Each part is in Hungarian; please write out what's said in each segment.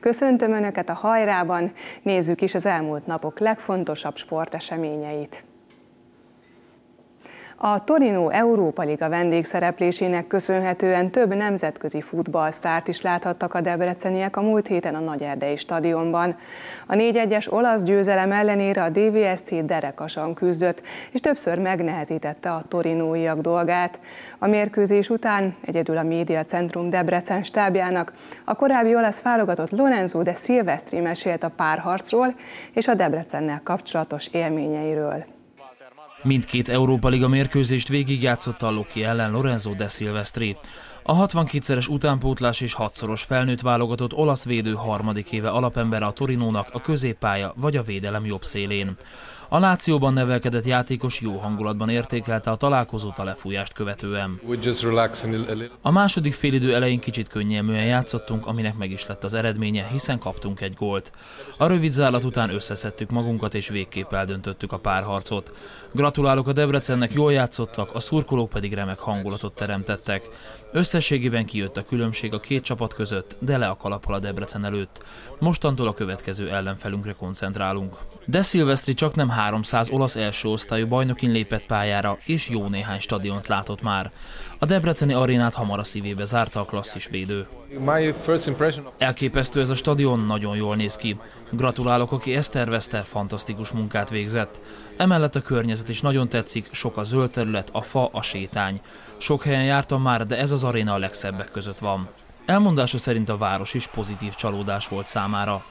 Köszöntöm Önöket a hajrában, nézzük is az elmúlt napok legfontosabb sporteseményeit. A Torino Európa Liga vendégszereplésének köszönhetően több nemzetközi futballsztárt is láthattak a debreceniek a múlt héten a Nagyerdei stadionban. A 4-1-es olasz győzelem ellenére a DVSC derekasan küzdött, és többször megnehezítette a torinóiak dolgát. A mérkőzés után egyedül a Média Centrum Debrecen stábjának a korábbi olasz válogatott Lorenzo de Silvestri mesélt a párharcról és a Debrecennel kapcsolatos élményeiről. Mindkét Európa Liga mérkőzést végigjátszotta a Loki ellen Lorenzo de Silvestri. A 62-szeres utánpótlás és hatszoros felnőtt válogatott olasz védő harmadik éve alapembere a Torinónak a középpálya vagy a védelem jobb szélén. A Lációban nevelkedett játékos jó hangulatban értékelte a találkozót a lefújást követően. A második félidő elején kicsit könnyelműen játszottunk, aminek meg is lett az eredménye, hiszen kaptunk egy gólt. A rövid zárlat után összeszedtük magunkat és végképp eldöntöttük a párharcot. Gratulálok a Debrecennek, jól játszottak, a szurkolók pedig remek hangulatot teremtettek. Összességében kijött a különbség a két csapat között, de le a kalappal a Debrecen előtt. Mostantól a következő ellenfelünkre koncentrálunk. De Szilvesztri csak nem 300 olasz első osztályú bajnokin lépett pályára, és jó néhány stadiont látott már. A Debreceni arénát hamar a szívébe zárta a klasszis védő. Elképesztő ez a stadion, nagyon jól néz ki. Gratulálok, aki ezt tervezte, fantasztikus munkát végzett. Emellett a környezet is nagyon tetszik, sok a zöld terület, a fa, a sétány. Sok helyen jártam már, de ez az aréna a legszebbek között van. Elmondása szerint a város is pozitív csalódás volt számára.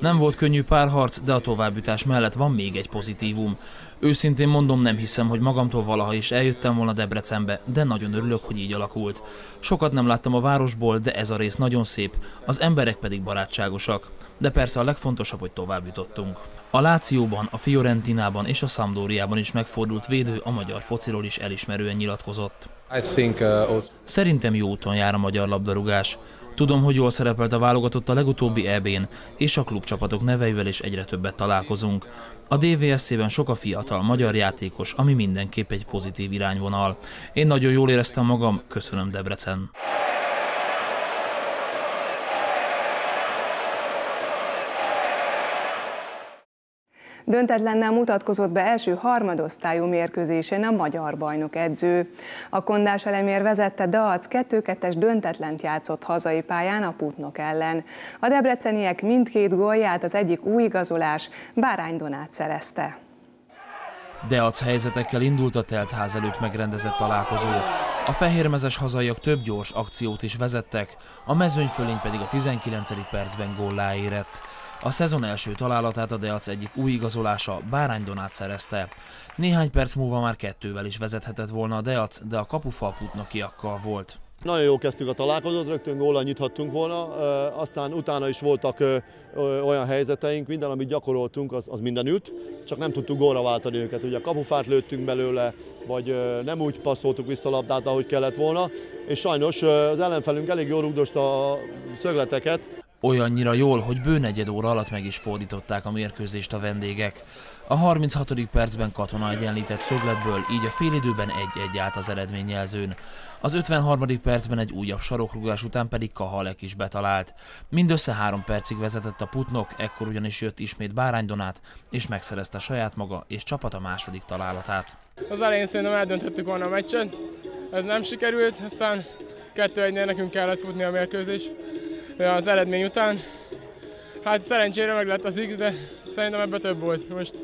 Nem volt könnyű párharc, de a továbbjutás mellett van még egy pozitívum. Őszintén mondom, nem hiszem, hogy magamtól valaha is eljöttem volna Debrecenbe, de nagyon örülök, hogy így alakult. Sokat nem láttam a városból, de ez a rész nagyon szép, az emberek pedig barátságosak. De persze a legfontosabb, hogy tovább jutottunk. A Lációban, a Fiorentinában és a Sampdoriában is megfordult védő a magyar fociról is elismerően nyilatkozott. Uh, Szerintem jó úton jár a magyar labdarúgás. Tudom, hogy jól szerepelt a válogatott a legutóbbi EB-n, és a klubcsapatok neveivel is egyre többet találkozunk. A DVSC-ben sok a fiatal magyar játékos, ami mindenképp egy pozitív irányvonal. Én nagyon jól éreztem magam, köszönöm Debrecen. Döntetlennel mutatkozott be első harmadosztályú mérkőzésén a magyar bajnok edző. A Kondás elemér vezette Daac 2-2-es döntetlent játszott hazai pályán a Putnok ellen. A debreceniek mindkét gólját az egyik új igazolás Bárány Donát szerezte. Deac helyzetekkel indult a teltház előtt megrendezett találkozó. A fehérmezes hazaiak több gyors akciót is vezettek, a mezőnyfölény pedig a 19. percben góllá érett. A szezon első találatát a Deac egyik új igazolása Bárány szerezte. Néhány perc múlva már kettővel is vezethetett volna a Deac, de a kapufal putnokiakkal volt. Nagyon jó kezdtük a találkozót, rögtön góla nyithattunk volna, aztán utána is voltak olyan helyzeteink, minden, amit gyakoroltunk, az, az mindenütt, csak nem tudtuk gólra váltani őket. Ugye a kapufát lőttünk belőle, vagy nem úgy passzoltuk vissza a labdát, ahogy kellett volna, és sajnos az ellenfelünk elég jól rugdosta a szögleteket, Olyannyira jól, hogy bő negyed óra alatt meg is fordították a mérkőzést a vendégek. A 36. percben katona egyenlített szögletből, így a félidőben egy-egy állt az eredményjelzőn. Az 53. percben egy újabb sarokrugás után pedig Kahalek is betalált. Mindössze három percig vezetett a Putnok, ekkor ugyanis jött ismét Báránydonát, és megszerezte saját maga és csapat a második találatát. Az elején szerintem eldöntöttük volna a meccset, ez nem sikerült, aztán 2-1-nél nekünk kellett futni a mérkőzés az eredmény után. Hát szerencsére meg lett az X, de szerintem ebbe több volt most.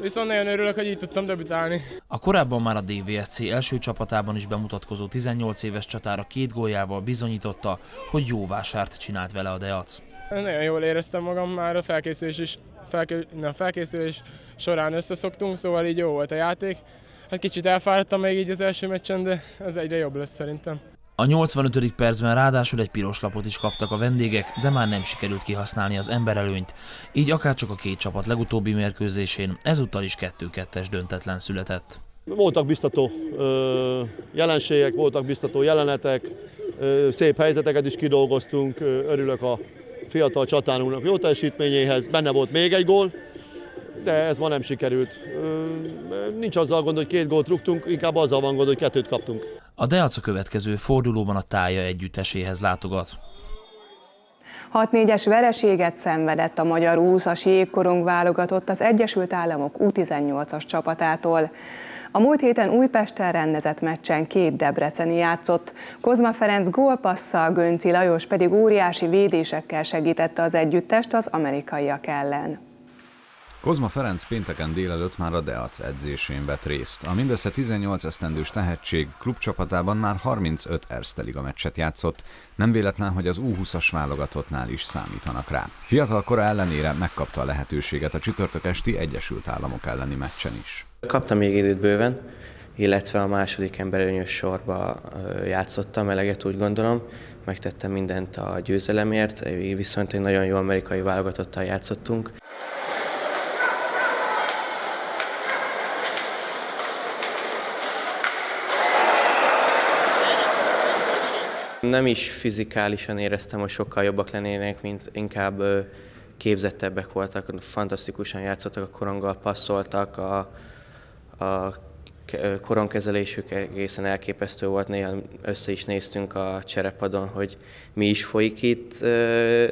Viszont nagyon örülök, hogy így tudtam debütálni. A korábban már a DVSC első csapatában is bemutatkozó 18 éves csatára két góljával bizonyította, hogy jó vásárt csinált vele a Deac. Nagyon jól éreztem magam már a felkészülés is, felké, na, felkészülés során összeszoktunk, szóval így jó volt a játék. Hát kicsit elfáradtam még így az első meccsen, de ez egyre jobb lesz szerintem. A 85. percben ráadásul egy piros lapot is kaptak a vendégek, de már nem sikerült kihasználni az emberelőnyt, így akárcsak a két csapat legutóbbi mérkőzésén ezúttal is 2-2-es döntetlen született. Voltak biztató jelenségek, voltak biztató jelenetek, szép helyzeteket is kidolgoztunk, ö, örülök a fiatal csatárunknak jó teljesítményéhez, benne volt még egy gól, de ez ma nem sikerült. Nincs azzal gond, hogy két gólt rúgtunk, inkább azzal van gond, hogy kettőt kaptunk. A Deac a következő fordulóban a tája együtteséhez látogat. 6-4-es vereséget szenvedett a magyar 20-as jégkorong válogatott az Egyesült Államok U18-as csapatától. A múlt héten Újpesten rendezett meccsen két Debreceni játszott. Kozma Ferenc gólpasszal, Gönci Lajos pedig óriási védésekkel segítette az együttest az amerikaiak ellen. Kozma Ferenc pénteken délelőtt már a Deac edzésén vett részt. A mindössze 18 esztendős tehetség klubcsapatában már 35 Erste Liga meccset játszott. Nem véletlen, hogy az U20-as válogatottnál is számítanak rá. Fiatal kora ellenére megkapta a lehetőséget a csütörtök esti Egyesült Államok elleni meccsen is. Kaptam még időt bőven, illetve a második emberőnyös sorba játszottam eleget, úgy gondolom. Megtettem mindent a győzelemért, viszont egy nagyon jó amerikai válogatottal játszottunk. Nem is fizikálisan éreztem, hogy sokkal jobbak lennének, mint inkább képzettebbek voltak, fantasztikusan játszottak a koronggal, passzoltak, a, a koronkezelésük egészen elképesztő volt, néha össze is néztünk a cserepadon, hogy mi is folyik itt,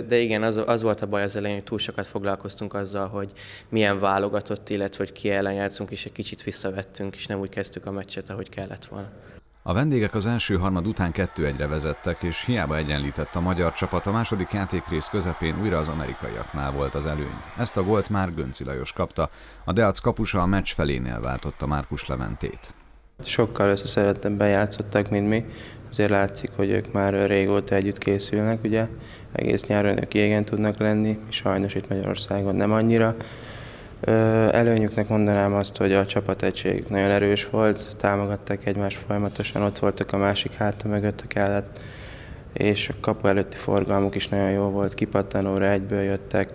de igen, az, az volt a baj az elején, hogy túl sokat foglalkoztunk azzal, hogy milyen válogatott, illetve hogy ki ellen játszunk, és egy kicsit visszavettünk, és nem úgy kezdtük a meccset, ahogy kellett volna. A vendégek az első harmad után 2-1-re vezettek, és hiába egyenlített a magyar csapat, a második játékrész közepén újra az amerikaiaknál volt az előny. Ezt a gólt már Gönci Lajos kapta, a Deac kapusa a meccs felénél váltotta Márkus Leventét. Sokkal összeszerettebben játszottak, mint mi. Azért látszik, hogy ők már régóta együtt készülnek, ugye egész nyáron ők jégen tudnak lenni, sajnos itt Magyarországon nem annyira. Előnyüknek mondanám azt, hogy a csapategység nagyon erős volt, támogatták egymást folyamatosan, ott voltak a másik háta mögött a kellett, és a kapu előtti forgalmuk is nagyon jó volt, kipattanóra egyből jöttek,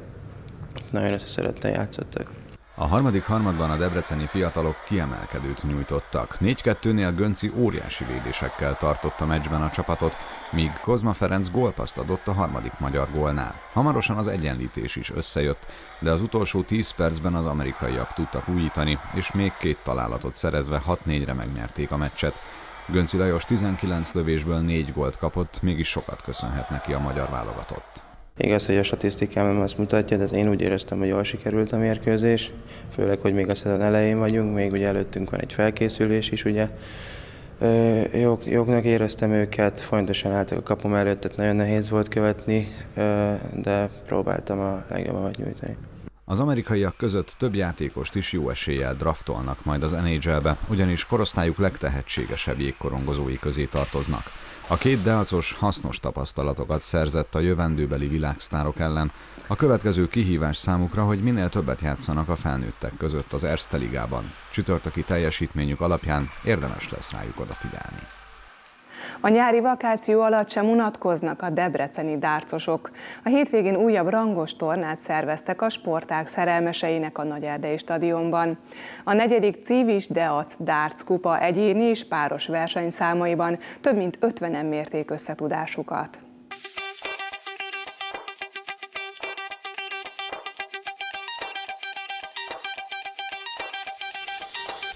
nagyon összeszerettel játszottak. A harmadik harmadban a debreceni fiatalok kiemelkedőt nyújtottak. 4-2-nél Gönci óriási védésekkel tartotta meccsben a csapatot, míg Kozma Ferenc gólpaszt adott a harmadik magyar gólnál. Hamarosan az egyenlítés is összejött, de az utolsó 10 percben az amerikaiak tudtak újítani, és még két találatot szerezve 6-4-re megnyerték a meccset. Gönci Lajos 19 lövésből 4 gólt kapott, mégis sokat köszönhet neki a magyar válogatott. Igaz, hogy a statisztikám azt mutatja, de én úgy éreztem, hogy jól sikerült a mérkőzés, főleg, hogy még a szezon elején vagyunk, még ugye előttünk van egy felkészülés is, ugye. Jog, jognak éreztem őket, fontosan álltak a kapom előtt, tehát nagyon nehéz volt követni, de próbáltam a legjobban nyújtani. Az amerikaiak között több játékost is jó eséllyel draftolnak majd az NHL-be, ugyanis korosztályuk legtehetségesebb jégkorongozói közé tartoznak. A két deacos hasznos tapasztalatokat szerzett a jövendőbeli világsztárok ellen. A következő kihívás számukra, hogy minél többet játszanak a felnőttek között az Erste Ligában. Csütörtöki teljesítményük alapján érdemes lesz rájuk odafigyelni. A nyári vakáció alatt sem unatkoznak a debreceni dárcosok. A hétvégén újabb rangos tornát szerveztek a sportág szerelmeseinek a Nagyerdei stadionban. A negyedik Civis Deac Dárc kupa egyéni és páros versenyszámaiban több mint 50-en mérték összetudásukat.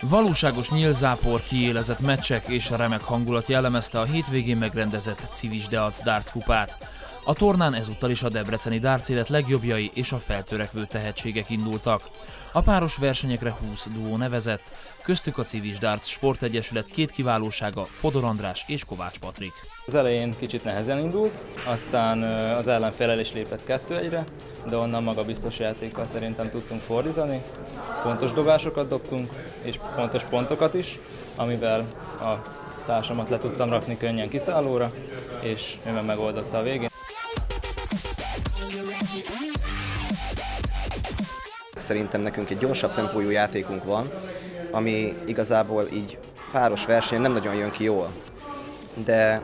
Valóságos nyílzápor, kiélezett meccsek és a remek hangulat jellemezte a hétvégén megrendezett Civis Deac Darts kupát. A tornán ezúttal is a debreceni dárcélet legjobbjai és a feltörekvő tehetségek indultak. A páros versenyekre 20 duó nevezett, köztük a Civis Darts Sportegyesület két kiválósága Fodor András és Kovács Patrik. Az elején kicsit nehezen indult, aztán az ellenfél el is lépett 2-1-re, de onnan maga biztos játékkal szerintem tudtunk fordítani. Fontos dobásokat dobtunk, és fontos pontokat is, amivel a társamat le tudtam rakni könnyen kiszállóra, és ő meg megoldotta a végén. Szerintem nekünk egy gyorsabb tempójú játékunk van, ami igazából így páros versenyen nem nagyon jön ki jól. De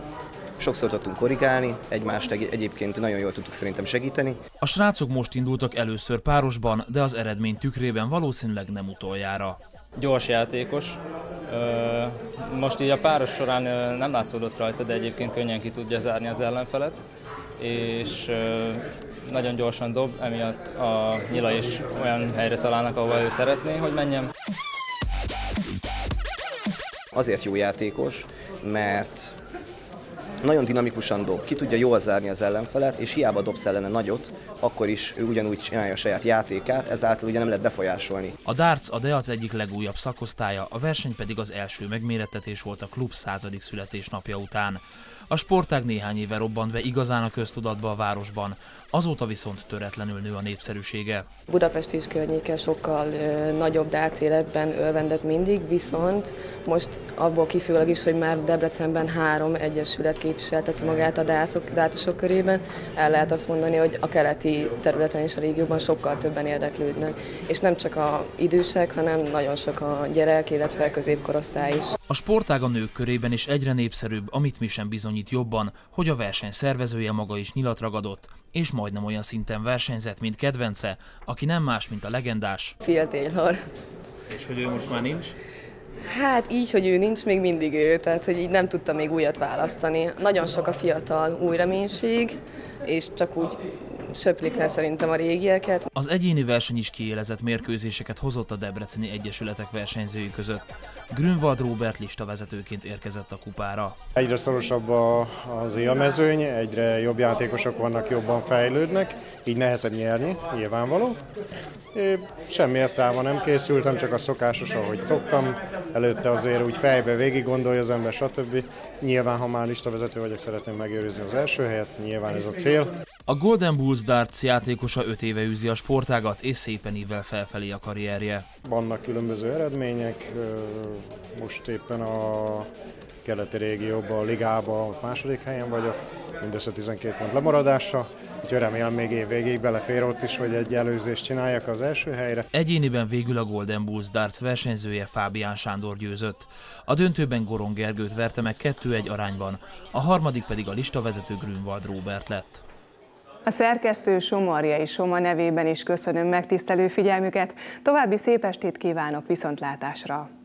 sokszor tudtunk korrigálni, egymást egy- egyébként nagyon jól tudtuk szerintem segíteni. A srácok most indultak először párosban, de az eredmény tükrében valószínűleg nem utoljára. Gyors játékos. Most így a páros során nem látszódott rajta, de egyébként könnyen ki tudja zárni az ellenfelet, és nagyon gyorsan dob, emiatt a nyila is olyan helyre találnak, ahova ő szeretné, hogy menjen. Azért jó játékos, mert nagyon dinamikusan dob, ki tudja jól zárni az ellenfelet, és hiába dobsz ellene nagyot, akkor is ő ugyanúgy csinálja a saját játékát, ezáltal ugye nem lehet befolyásolni. A darts a Deac egyik legújabb szakosztálya, a verseny pedig az első megmérettetés volt a klub századik születésnapja után. A sportág néhány éve robbant be igazán a köztudatba a városban, azóta viszont töretlenül nő a népszerűsége. Budapest is környéke sokkal ö, nagyobb darts életben ölvendet mindig, viszont most abból kifolyólag is, hogy már Debrecenben három egyesület képviselteti magát a dárcok, dártosok körében, el lehet azt mondani, hogy a keleti területen és a régióban sokkal többen érdeklődnek. És nem csak a idősek, hanem nagyon sok a gyerek, illetve a középkorosztály is. A sportág a nők körében is egyre népszerűbb, amit mi sem bizonyít jobban, hogy a verseny szervezője maga is nyilat ragadott, és majdnem olyan szinten versenyzett, mint kedvence, aki nem más, mint a legendás. Phil Taylor. És hogy ő most már nincs? Hát így, hogy ő nincs, még mindig ő, tehát hogy így nem tudta még újat választani. Nagyon sok a fiatal új reménység, és csak úgy söplik le szerintem a régieket. Az egyéni verseny is kiélezett mérkőzéseket hozott a Debreceni Egyesületek versenyzői között. Grünwald Robert lista vezetőként érkezett a kupára. Egyre szorosabb a, az élmezőny, egyre jobb játékosok vannak, jobban fejlődnek, így nehezebb nyerni, nyilvánvaló. É, semmi esztrával nem készültem, csak a szokásos, ahogy szoktam. Előtte azért úgy fejbe végig gondolja az ember, stb. Nyilván, ha már listavezető vagyok, szeretném megőrizni az első helyet, nyilván ez a cél. A Golden Bulls Darts játékosa 5 éve űzi a sportágat, és szépen ível felfelé a karrierje. Vannak különböző eredmények, most éppen a keleti régióban, a ligában a második helyen vagyok, mindössze 12 pont lemaradása, úgyhogy remélem még év végéig belefér ott is, hogy egy előzést csináljak az első helyre. Egyéniben végül a Golden Bulls Darts versenyzője Fábián Sándor győzött. A döntőben Goron Gergőt verte meg 2-1 arányban, a harmadik pedig a listavezető Grünwald Robert lett. A szerkesztő Somarjai Soma nevében is köszönöm megtisztelő figyelmüket, további szép estét kívánok viszontlátásra!